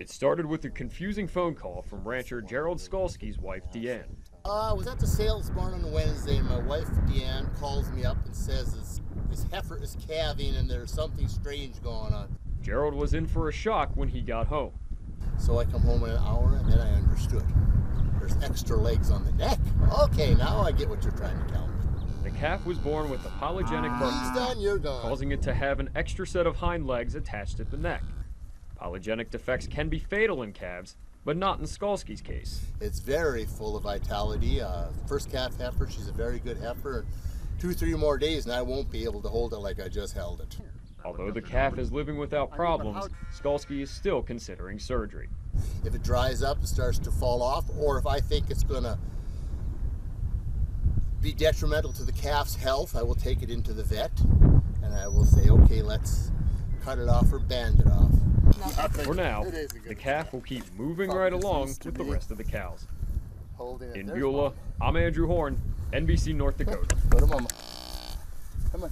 It started with a confusing phone call from rancher Gerald Skalski's wife, Deanne. Uh, I was at the sales barn on Wednesday, and my wife Deanne calls me up and says this, this heifer is calving and there's something strange going on. Gerald was in for a shock when he got home. So I come home in an hour, and then I understood. There's extra legs on the neck. Okay, now I get what you're trying to tell me. The calf was born with a polygenic He's birth, done, causing it to have an extra set of hind legs attached at the neck. Polygenic defects can be fatal in calves, but not in Skalski's case. It's very full of vitality. Uh, first calf heifer, she's a very good heifer. Two, three more days, and I won't be able to hold it like I just held it. Although the calf is living without problems, Skalski is still considering surgery. If it dries up and starts to fall off, or if I think it's going to be detrimental to the calf's health, I will take it into the vet and I will say, okay, let's cut it off or band it off. For now, It is a good the calf will keep moving right along with the rest of the cows. Holding it. In Beulah, Mama. I'm Andrew Horn, NBC North Dakota. Go to mama. Come on.